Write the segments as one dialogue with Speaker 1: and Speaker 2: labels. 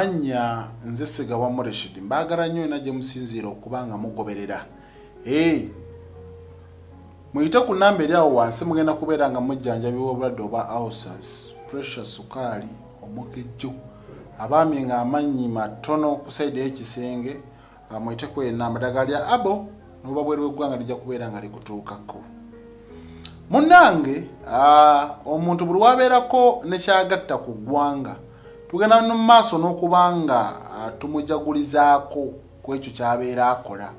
Speaker 1: amannya nze segawa moreshid mbaagala nnyo ena gye musinziira okuba nga mugoberera. Muyite ku namba eri awo wansi mugenda kubeera nga mujjanjabibwa obulwadde oba ausas pressure sukaali omukejjo. Abaami nga amanyi matono ku saidi y'ekisenge muyiteku enamba ddagala lya abo noba bweru bweggwanga lijja kubeera nga likutuukako. Munnange omuntu buli wabeerako nekyagatta ku ggwanga tugenda mu maaso n'okuba nga tumujagulizaako ku ekyo kyabeera akola.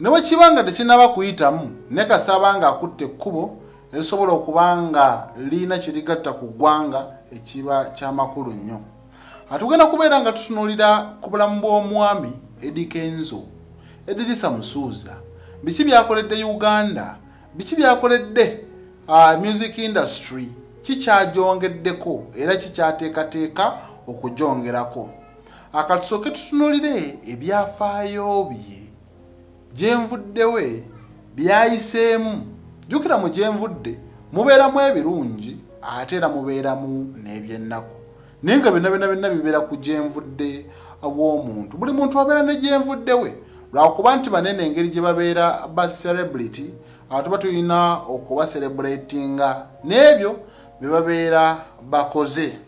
Speaker 1: Ne bwe kiba nga tekinaba kuyitamu ne kasaba nga akutte ekkubo erisobola okuba nga liina kirigatta ku ggwanga ekiba kyamakulu nnyo. Atugenda kubeera nga tutunuulira ku bulamu bw'omwami edikenzo edirisa musuuza. Biki byakoledde uganda? Biki byakoledde uh, music industry kikyajongeddeko era kikyateekateeka okujongerako akatusooke tutunulire ebyafaayo bye. Gyenvuddewe byayiseemu jjukira mu gyenvudde mubeeramu ebirungi ate era mubeeramu n'ebyennaku. Naye nga byonna byonna byonna bibeera ku gyenvudde w'omuntu. Buli muntu abeera ne gyenvuddewe lwakuba nti banene engeri gye babeera ba celebrity tuba tulina okubacelebratinga n'ebyo bye babeera bakoze.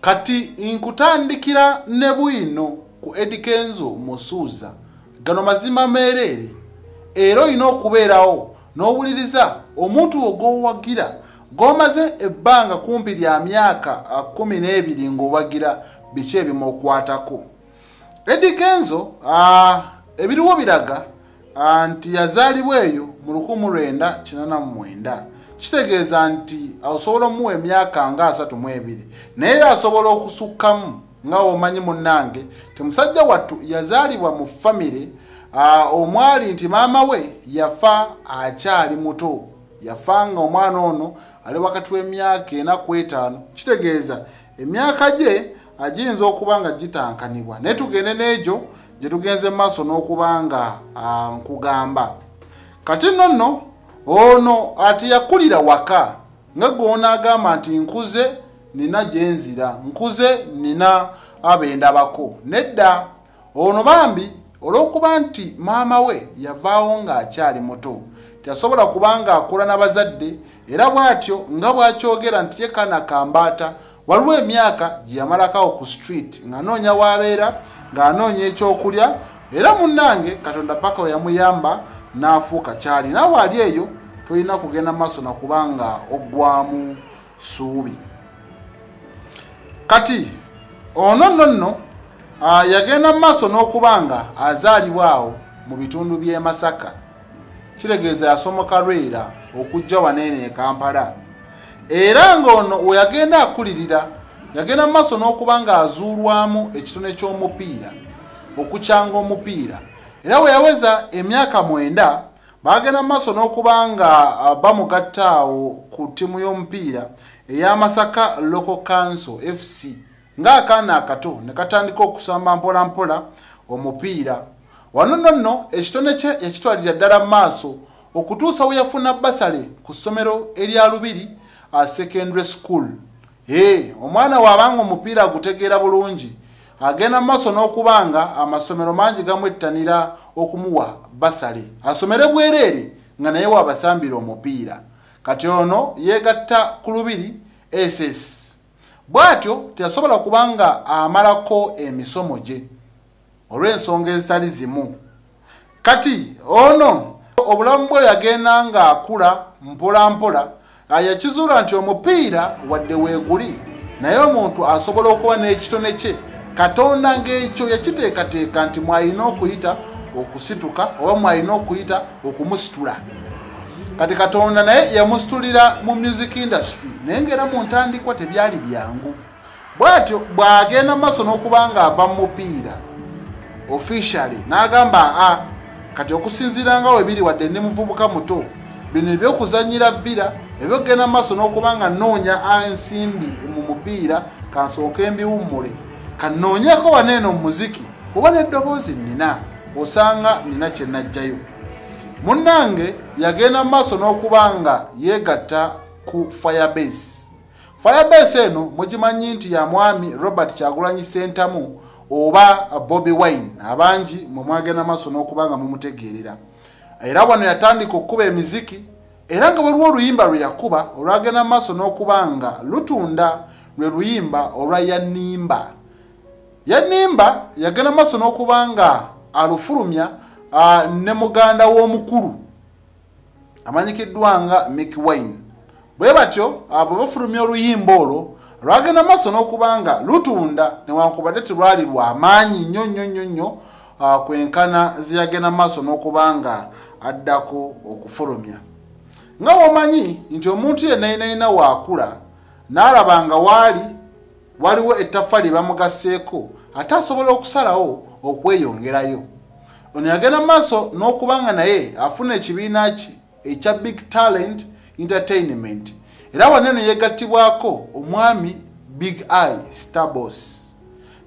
Speaker 1: Kati nkutandikira ne bwino ku edikenzo musuuza gano mazima meereere era olina okubeerawo n'owuliriza omuntu ogwowagira g'omaze ebbanga kumpi lya myaka kumi n'ebiri ng'owagira biki ebimuokwatako edikenzo ebiriwo biraga nti yazaalibwa eyo mu 1989 kitegeeza nti osobola omuwa emyaka nga 32 naye era asobola okusukkamu nga omanyi munnange ti musajja wattu yazaalibwa mu famire omwali nti maama we yafa akyali muto yafa nga omwana ono ali wakati w'emyaka ena ku etaano. Kitegeeza emyaka gye agiyinza okuba nga gitankanibwa naye tugende n'egyo gye tugenze mu maaso n'okuba nga nkugamba. Kati nno nno ono ati yakulira waka nga gwonaagamba nti nkuze nina gyenzira nkuze nina abendabako nedda ono bambi olw'okuba nti maama we yavaawo ng'akyali muto teyasobola kuba nga akula n'abazadde era bw'atyo nga bw'akyogera nti ye kana kambaata waliwo emyaka gye yamalakawo ku street ng'anoonya waabeera ng'anoonya ekyokulya era munnange katonda paka we yamuyamba n'afuuka kyali. Naawe ali eyo tolina kugenda maaso nakubanga oggwamu suubi. Kati ono nno nno yagenda mu maaso n'okuba nga azaalibwa awo mu bitundu by'e masaka. Kitegeeza yasomoka lwera okujja waneene e kampala. Era ng'ono we yagenda akulirira yagenda mu maaso n'okuba nga azuulwamu ekitone ky'omupiira okukyanga omupiira. Era we yaweza emyaka mwenda bagenda mu maaso n'okuba nga bamugatta awo ku ttiimu y'omupiira eyamasaka local council fc ng'akaana akato ne katandika okusamba mpola mpola omupiira. Wano nno nno ekitone kye yakitwalira ddala mu maaso okutuusa we yafuna basale ku ssomero erya lubiri a secondary school. Ee omwana waabanga omupiira agutegeera bulungi agenda mu maaso n'okuba nga amasomero mangi gamwettanira okumuwa basale. Asomere bwereere nga naye waabasambira omupiira. Kati ono yeegatta ku lubiri ss bw'atyo teyasobola kuba nga amalako emisomo gye olw'ensonga ezitali zimu. Kati ono obulamu bwe yagenda nga akula mpola mpola yakizuula nti omupiira wadde weeguli naye omuntu asobola okuba n'ekitone kye katonda ng'ekyo yakiteekateeka nti mwalina okuyita okusituka oba mwalina okuyita okumusitula. Kati katonda naye yamusitulira mu music industry naye ngaera mu ntandikwa tebyali byangu. Bwatyo bw'agenda maaso n'okuba nga ava mu mupiira officially n'agamba a kati okusinziira nga webiri wadde ndi muvubuka muto bino ebyokuzanyira vira ebyokugenda mu maaso n'okuba nga nnoonya ensimbi mu mupiira kansooke mbiwummule kannoonyeko waneeno mu muziki. Kuba n'eddoboozi nnina osanga nina kye najjayo. Munnange yagenda mu maaso n'okuba nga yeegatta ku firebase. Firebase eno mugimanyi nti ya mwami robert kyagulanyi sentamu oba bobi wine abangi mwe mwagenda maaso n'okuba nga mumutegeerera. Era wano yatandika okukuba emiziki era nga waliwo oluyimba lwe yakuba olwagenda maaso n'okuba nga lutunda lwe luyimba olwa yanimba yanimba yagenda maaso n'okuba nga alufulumya ne muganda w'omukulu. Amanyikiddwa nga mick wine bwe batyo bwe bafulumya oluyimba olwo lwagenda maaso n'okuba nga lutunda newankubadde telwali lwamaanyi nnyo nnyo nnyo nnyo kwenkana zeyagenda maaso n'okuba nga addako okufulumya. Nga womanyi nti omuntu yenna yinayina waakula n'alaba nga waali waliwo ettaffa lye bamugaseeko ate asobola okusalawo okweyongerayo. Ono yagenda maaso n'okuba nga naye afuna ekibiina ki ekya big talent entertainment. Era waneno yegattibwako omwami big eye starbos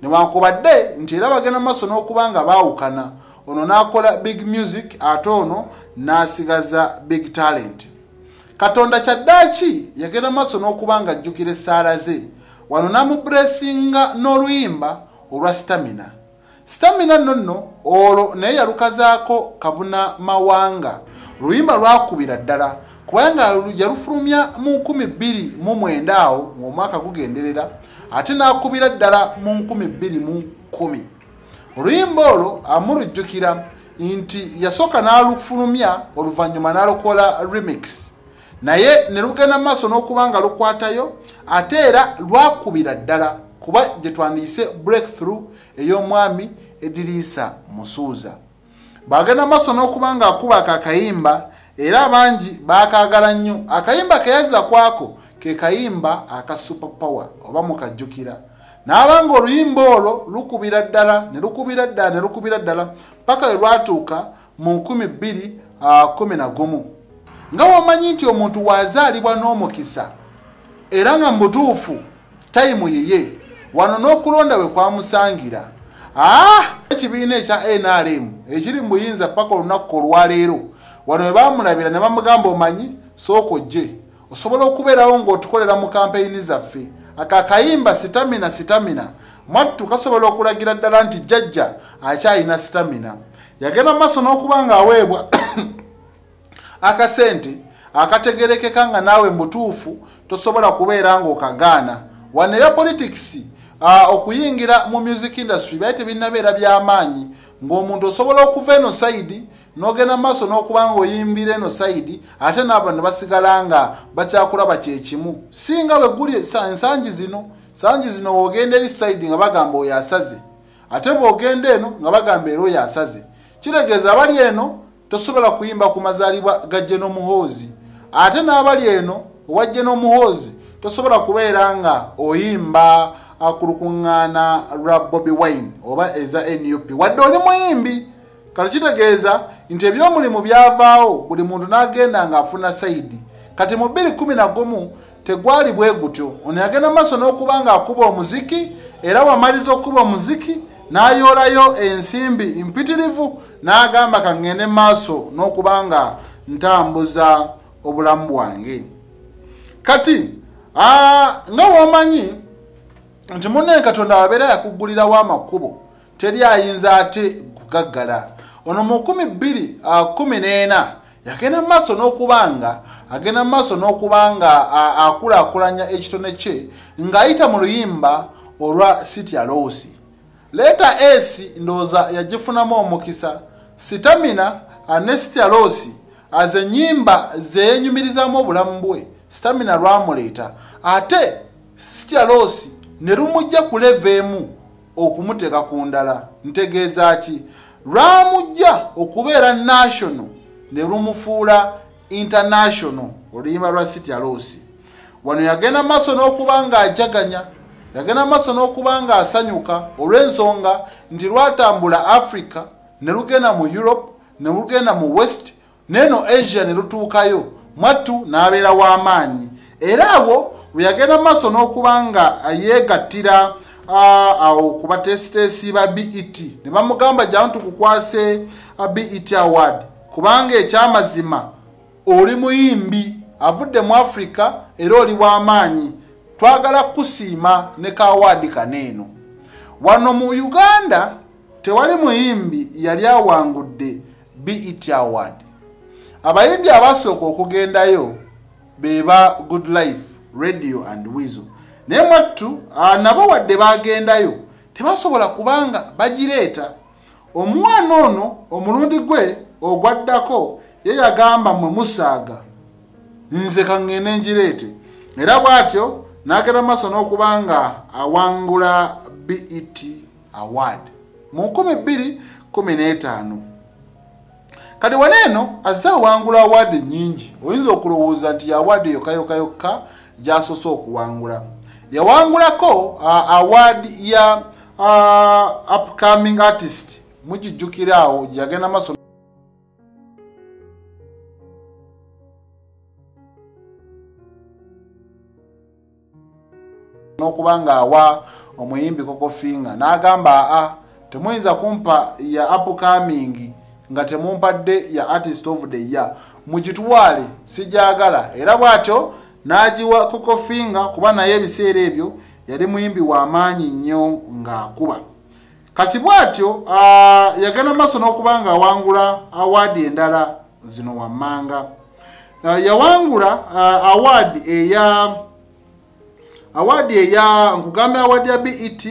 Speaker 1: newankubadde nti era bagenda maaso n'okuba nga baawukana ono n'akola big music ate ono n'asigaza big talent. Katonda kyaddaaki yagenda maaso n'okuba nga ajjukira essaala ze. Wano n'amuburesinga n'oluyimba olwa stamina. Stamina nno nno olwo naye yalukazaako kabuna mawanga. Oluyimba lwakubira ddala kubanga yalufulumya mu 229 awo ngaomwaka gugenderera ate n'akubira ddala mu 210 oluyimba olwo amulujjukira nti yasooka n'alufulumya oluvannyuma n'alukola remix. Naye ne lugenda maaso n'okuba nga lukwatayo ate era lwakubira ddala kuba gye twandiyise breakthrough ey'omwami ediriisa musuuza. Bwagenda maaso n'okuba nga akuba ako akayimba era abangi baakaagala nnyo. Akayimba ke yazza kwako ke kayimba aka superpower oba mukajjukira n'abanga oluyimba olwo lukubira ddala ne lukubira ddala ne lukubira ddala paka we lwatuuka mu 211 nga wamanyi nti omuntu wazaalibwa n'omukisa era nga mubutuufu tayimu yiye wano n'okulonda bwe kwamusangira. Ah! Ekibiina ekya nrm ekiri mu buyinza paka olunaku olwaleero. Wano we bamulabira ne bamugamba omanyi sooka ojje. Osobola okubeerawo ng'otukolera mu kampeyini zaffe. Akakayimba sitamina sitamina. Mwattu kasobola okulagira ddala nti jjajja akyalina sitamina. Yagenda maaso n'okuba ng'aweebwa akasente akategerekeka nga naawe mubutuufu tosobola kubeera ng'okagaana. Wano eya politics uh, okuyingira mu music industry byali tebinnabeera by'amaanyi ng'omuntu osobola okuva eno saidi n'ogenda maaso n'okuba nga oyimbira eno saidi ate n'abo ne basigala nga bakyakulaba kyekimu singa bwe guli ensangi zino sangi zino wogenda eri saidi nga bagamba oyo asaze ate bwogenda eno nga bagamba era oyo asaze. Kiregeeza abali eno tosobola kuyimba ku mazaalibwa ga genomuhoozi ate n'abali eno owa genomuhoozi tosobola kubeera nga oyimba ku lukuŋŋaana lwa bobi wine oba eza nup wadde oli muyimbi kati kitegeeza nti ebyomulimu byavaawo buli muntu n'agenda ng'afuna saidi kati mu 211 tegwali bwe gutyo. Ono yagenda maaso n'okuba ng'akuba omuziki era wamaliza okuba omuziki n'ayoolayo ensimbi mpitirivu n'agamba kaŋŋende maaso n'okuba nga ntambuza obulamu bwange. Kati nga womanyi nti munne katonda wabeera yakuggulirawo amakubo teri ayinza ate kugaggala. Ono mu 214 yagenda maaso n'okuba nga agenda maaso n'okuba nga akulaakulanya ekitone kye ng'ayita mu luyimba olwa sitya loosi leeta esi ndowooza yagifunamu omukisa sitamina ne sitya loosi aze ennyimba zeyenyumirizamu obulamu bwe sitamina lwamuleeta. Ate sitya loosi ne lumujja ku leva emu okumuteeka ku ndala. Ntegeeza ki? Lwamujja okubeera national ne lumufuula international oluyimba lwa sitya loosi wano yagenda maaso n'okuba ng'ajaganya yagenda maaso n'okuba ng'asanyuka olw'ensonga nti lwatambula africa ne lugenda mu europe ne lugenda mu west neeno asia ne lutuukayo. Mwattu n'abeera w'amaanyi era awo bwe yagenda maaso n'okuba nga yeegattira awo ku batesitesi ba bet ne bamugamba jamu tukukwase bet award kubanga ekyamazima oli muyimbi avudde mu africa era oli w'amaanyi twagala kusiima ne kawaadi kaneeno wano mu uganda tewali muyimbi yali awangudde bet award. Abayimbi abasooka okugendayo beba good life radio and wizo naye mwattu nabo wadde bagendayo tebasobola kubanga bagireeta. Omwana ono omulundi gwe ogwaddako ye yagamba mwe musaaga nze kaŋŋende ngireete era bw'atyo n'agenda maaso n'okuba nga awangula bet award. Mu 215 kati waneeno azze awangula awaadi nyingi oyinza okulowooza nti yawaadi yokka yokka gy'asoose okuwangula. Yawangulako awaadi ya uh, upcoming artist mugijjukira awo gyagenda maaso n'okuba nga awa omuyimbi kokofinga n'agamba a temuyinza kumpa ya upcoming nga temumpadde ya artist of the year. Mugitwale sijagala era bw'atyo n'agiwa kokofinga kuba naye ebiseera ebyo yali muyimbi w'amaanyi nnyo ng'akuba. Kati bw'atyo yagenda maaso n'okuba nga awangula awaadi endala zino wammanga. Yawangula awaadi eya awaadi eya nkugambe awaadi ya bet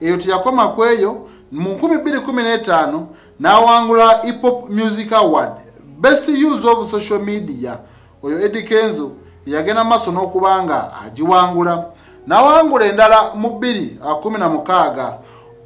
Speaker 1: eyo teyakoma ku eyo mu 215 n'awangula hiphop music award best use of social media oyo edi kenzo yagenda maaso n'okuba nga agiwangula. N'awangula endala mu 216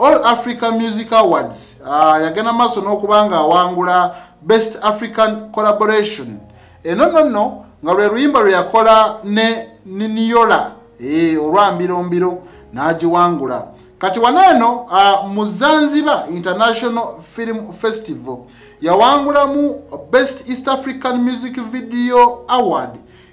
Speaker 1: all african music awards yagenda maaso n'okuba nga awangula best african collaboration. Eno nonno nga lwe luyimba lwe yakola ne niniola e, olwambirombiro n'agiwangula. Kati waneeno uh, mu zanzibar international film festival yawangulamu best east african music video award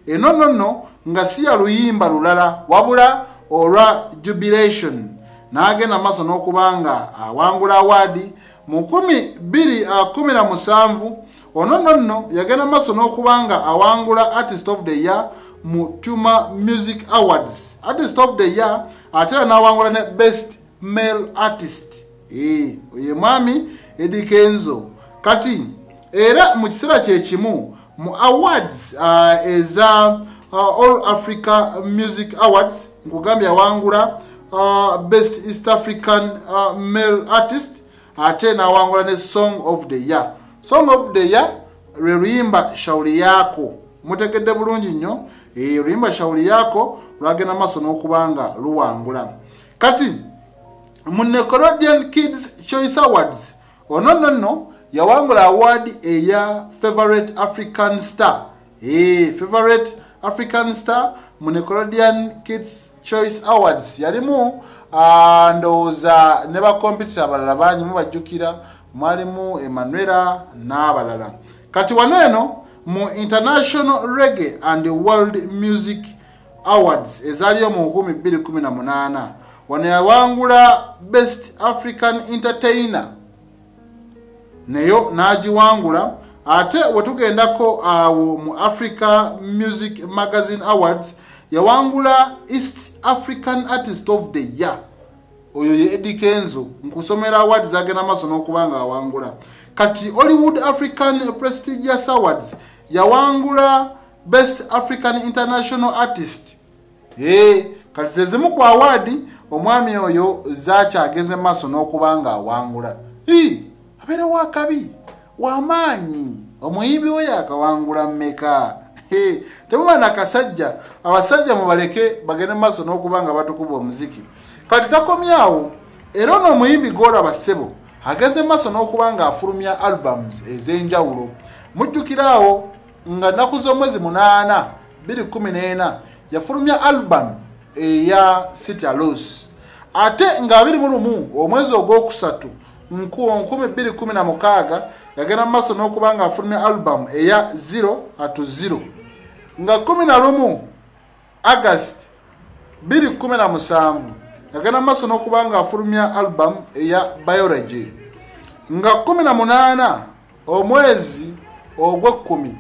Speaker 1: eno nonno nga si ya luyimba lulala wabula olwa jubilation n'agenda maaso n'okuba nga awangula awaadi mu 217 ono nonno yagenda maaso n'okuba nga awangula artist of the year mu tuma music awards. Artist of the year ate era n'awangula ne best male artist. Ye mwami edi kenzo. Kati era mu kiseera kyekimu mu awards uh, eza uh, all africa music awards nkugambye awangula uh, best east african uh, male artist ate n'awangula ne song of the year. Song of the year lwe luyimba shauli yako. Mutegedde bulungi nnyo e, luyimba shauli yako lwagenda maaso n'okuba nga luwangula. Kati mu necolodian kids choice awards ono nonno yawangula award eya favorite african star. E, favorite african star mu necolodian kids choice awards. Yalimu uh, ndowooza ne bakompitita abalala bangi mubajjukira mwalimu emanuela n'abalala. Kati wano eno mu international reggae and world music awards ezaliyo mu 218 wano yawangula best african entertainer neyo n'agiwangula ate wetugendako awo mu africa music magazine awards yawangula east african artist of the year. Oyo ye edi kenzo nkusomera awards agenda maaso n'okuba nga awangula kati hollywood african prestigious awards yawangula best african international artist. Ee kati zezimu ku awaadi omwami oyo zakyageze maaso n'okuba nga awangula abeera wakabi wamaanyi omuyimbi we yakawangula mmeka. Temuba nakasajja abasajja mubaleke bagende maaso n'okuba nga batukuba omuziki. Kati takomyawo era ono omuyimbi gwolaba ssebo ageze maaso n'okuba nga afulumya albums ez'enjawulo. Mujjukiraawo nga nnaku z'omwezi munaana 214 yafulumya album eya city alos ate nga 21 omwezi ogwokusatu 2016 yagenda mu maaso n'okuba nga afulumya album eya 0 at 0 nga 11 agast 217 yagenda mu maaso n'okuba nga afulumya album eya biology. Nga 18 omwezi ogw'ekkumi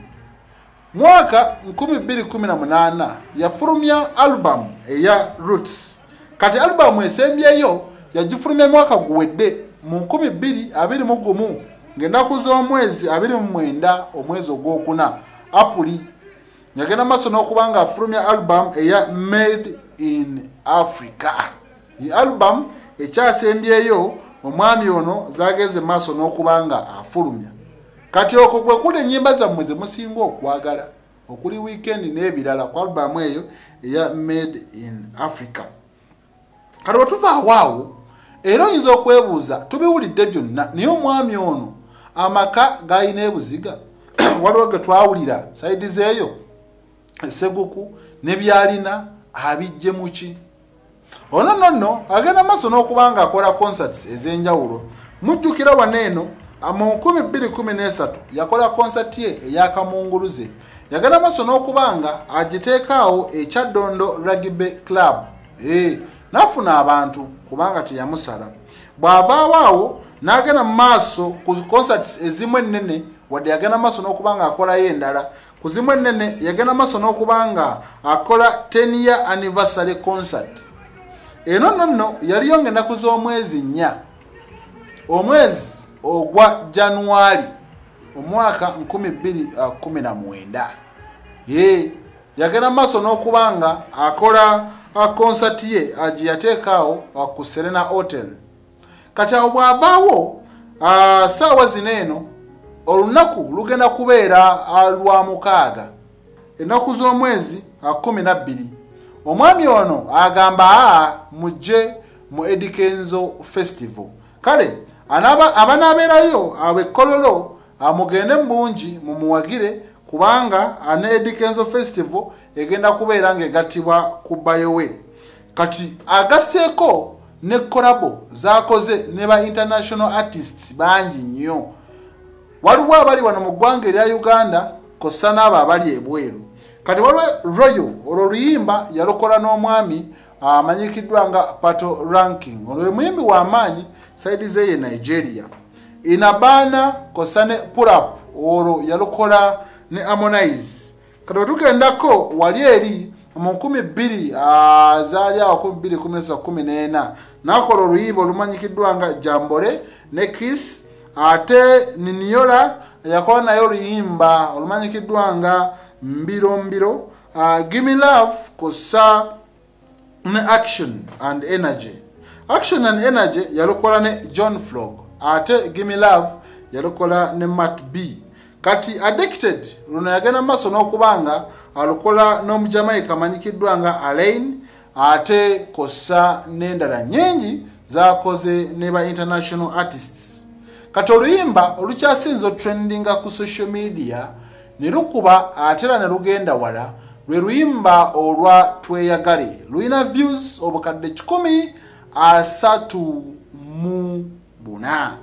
Speaker 1: mwaka 218 yafulumya albumu eya roots. Kati albumu esembyeyo yagifulumya mwaka guwedde mu 221 ngaennaku z'omwezi 29 omwezi ogwokuna apuli yagenda maaso n'okuba nga afulumya albumu eya made in africa. Ye albumu ekyasembyeyo omwami ono zagenze maaso n'okuba nga afulumya. Kati okwo kwe kuli ennyimba zammwe ze musinga okwagala okuli weekend n'ebirala ku albumu eyo eya made in africa. Kati wetuva awaawo era oyinza okwebuuza tubiwulidde byonna naye omwami ono amaka gayina ebuziga. Waliwo ge twawulira saidi zeeyo eseguku nebyalina abijje muki ono nonno agenda maaso n'okuba nga akola concerts ez'enjawulo. Mujjukira wano eno mu 213 yakola konsati ye eyakamunguluze yagenda maaso n'okuba nga agiteekaawo ekyaddondo rugby club nafuna abantu kubanga teyamusala. Bw'avaawo awo n'agenda mu maaso ku concerts ezimu ennene wadde yagenda maaso n'okuba nga akolayo endala. Ku zimu ennene yagenda maaso n'okuba nga akola 10 year anniversary concert. Eno nonno yaliyo ngaennaku z'omwezi nnya. Omwezi ogwa januwali omwaka 219 ye yagenda maaso n'okuba nga akola konsati ye agi yateekaawo ku serena hotel kati awo bw'avaawo saawa zino eno olunaku lugenda kubeera lwa mukaaga. Ennaku z'omwezi kumi nabbiri omwami ono agamba aa mujje mu edikenzo festival. Kale abanaabeerayo abekkololo mugende mubungi mumuwagire kubanga ne edikenzo festival egenda kubeera ng'egattibwa ku bayowe. Kati agasseeko ne kolabo zakoze ne ba international artists bangi nnyo. Waliwo abali wano mu ggwanga erya uganda kossa n'abo abali ebweru. Kati waliwo royo olwo luyimba yalukola n'omwami amanyikiddwa nga pato ranking. Olwo lwe muyimbi w'amaanyi saidi ze ye nigeria. Inabaana kossa ne pulap olwo yalukola ne harmonize. Kati wetugendako wali eri mu 2 zaali awo 214 nakola oluyimba olumanyikiddwa nga jambole ne kiss ate niniola yakola naye oluyimba olumanyikiddwa nga mbiro mbiro uh, gimme love kossa ne action and energy. Action and energy yalukola ne john flog ate gimme love yalukola ne mat b kati addicted luno yagenda maaso n'okuba nga alukola n'omujamaika amanyikiddwa nga alain ate kossa n'endala nyingi zakoze ne ba international artists. Kati oluyimba olukyasinza otrendinga ku social media ne lukuba ate era ne lugenda wala lwe luyimba olwa tweyagale lulina views obukadde kikumi asatu mu buna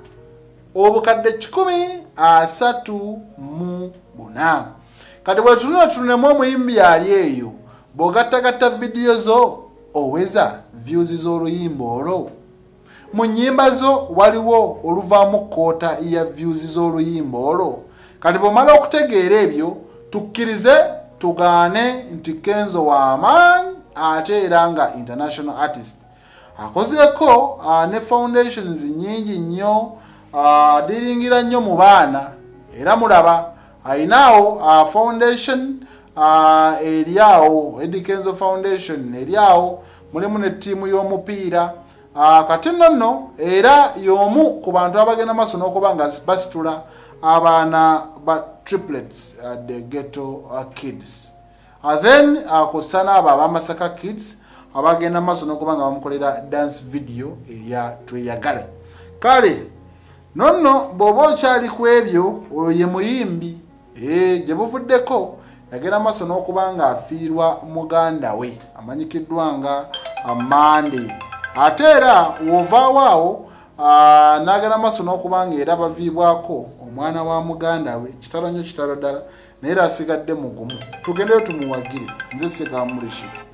Speaker 1: obukadde kikumi asatu mu buna. Kati bwe tunula tunemu omuyimbi ali eyo bw'ogattagatta vidiyo zo oweza views z'oluyimba olwo. Mu nnyimba zo waliwo oluvaamu koota ya views z'oluyimba olwo. Kati bw'omala okutegeera ebyo tukkirize tugaane nti kenzo w'amaanyi ate era nga international artist akozeeko uh, ne foundations nyingi nnyo adiringira uh, nnyo mu baana. Era mulaba ayinaawo uh, foundation uh, eri awo edikenzo foundation eri awo. Mulimu ne ttiimu y'omupiira. Kati nno nno era y'omu ku bantu abagenda maaso n'okuba nga basitula abaana ba triplets the ghetto kids. Then uh, n'abo abamasaka kids abagenda maaso n'okuba nga bamukolera dance video eya tweyagale kale nonno bw'oba okyali ku ebyo oyo ye muyimbi. Ee gye buvuddeko yagenda maaso n'okuba nga afiirwa muganda we. Amanyikiddwa nga amande. Ate era wovaawo awo n'agenda maaso n'okuba nga era baviibwako omwana wa muganda we kitalo nnyo kitalo ddala naye era asigadde mugumu. Tugendeyo tumuwagire nze segamulishiki